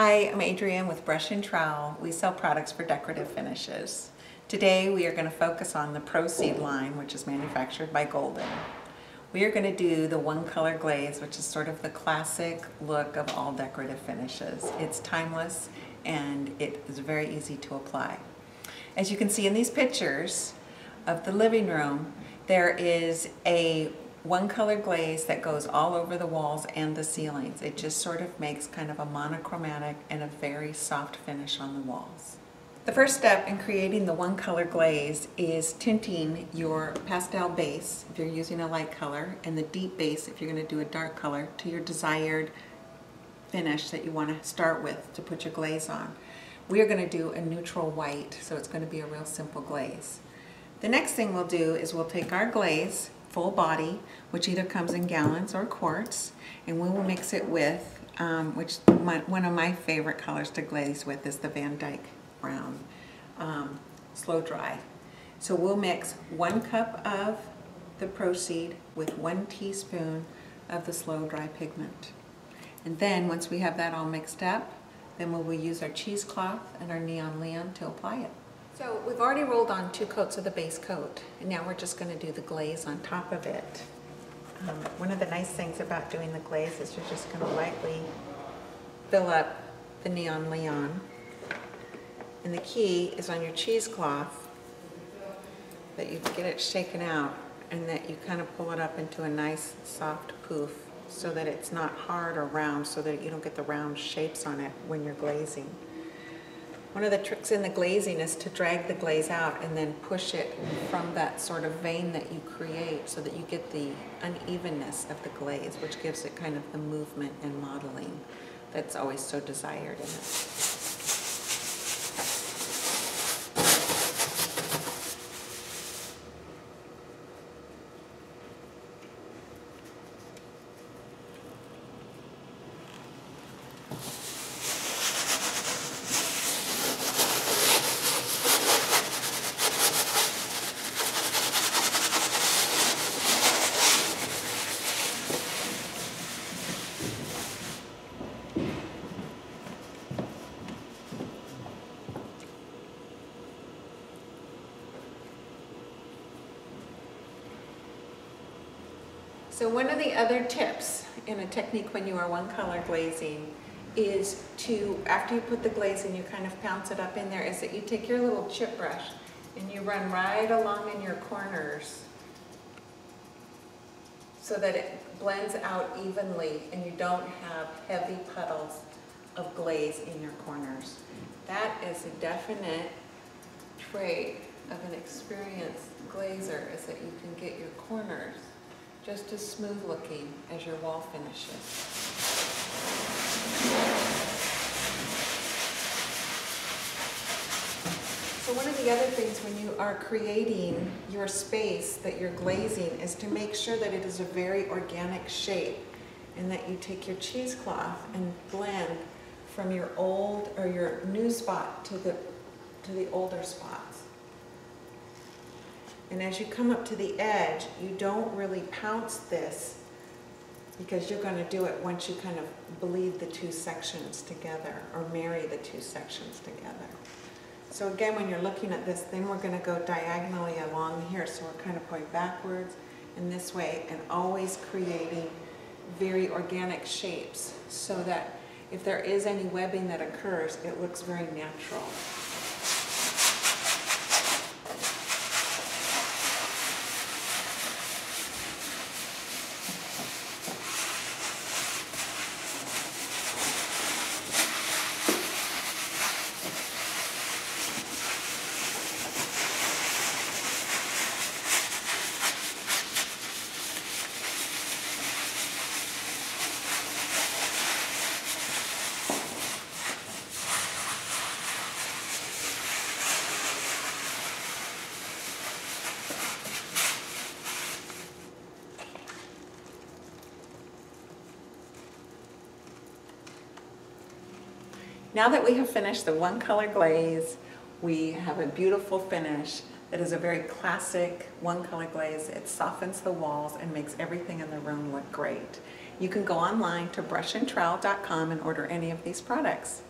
Hi, I'm Adrienne with Brush and Trowel. We sell products for decorative finishes. Today we are going to focus on the Proceed line, which is manufactured by Golden. We are going to do the one color glaze, which is sort of the classic look of all decorative finishes. It's timeless and it is very easy to apply. As you can see in these pictures of the living room, there is a one color glaze that goes all over the walls and the ceilings. It just sort of makes kind of a monochromatic and a very soft finish on the walls. The first step in creating the one color glaze is tinting your pastel base if you're using a light color and the deep base if you're going to do a dark color to your desired finish that you want to start with to put your glaze on. We are going to do a neutral white so it's going to be a real simple glaze. The next thing we'll do is we'll take our glaze full body, which either comes in gallons or quarts, and we will mix it with, um, which my, one of my favorite colors to glaze with is the Van Dyke Brown um, Slow Dry. So we'll mix one cup of the Proceed with one teaspoon of the Slow Dry pigment. And then once we have that all mixed up, then we'll use our cheesecloth and our Neon Leon to apply it. So we've already rolled on two coats of the base coat, and now we're just going to do the glaze on top of it. Um, one of the nice things about doing the glaze is you're just going to lightly fill up the Neon Leon. And the key is on your cheesecloth that you get it shaken out and that you kind of pull it up into a nice soft poof so that it's not hard or round so that you don't get the round shapes on it when you're glazing. One of the tricks in the glazing is to drag the glaze out and then push it from that sort of vein that you create so that you get the unevenness of the glaze, which gives it kind of the movement and modeling that's always so desired in it. So one of the other tips in a technique when you are one color glazing is to, after you put the glaze in, you kind of pounce it up in there, is that you take your little chip brush and you run right along in your corners so that it blends out evenly and you don't have heavy puddles of glaze in your corners. That is a definite trait of an experienced glazer is that you can get your corners just as smooth looking as your wall finishes. So one of the other things when you are creating your space that you're glazing is to make sure that it is a very organic shape and that you take your cheesecloth and blend from your old or your new spot to the to the older spots. And as you come up to the edge, you don't really pounce this because you're going to do it once you kind of bleed the two sections together or marry the two sections together. So again, when you're looking at this, then we're going to go diagonally along here. So we're kind of going backwards in this way and always creating very organic shapes so that if there is any webbing that occurs, it looks very natural. Now that we have finished the one color glaze, we have a beautiful finish that is a very classic one color glaze. It softens the walls and makes everything in the room look great. You can go online to brushandtrowel.com and order any of these products.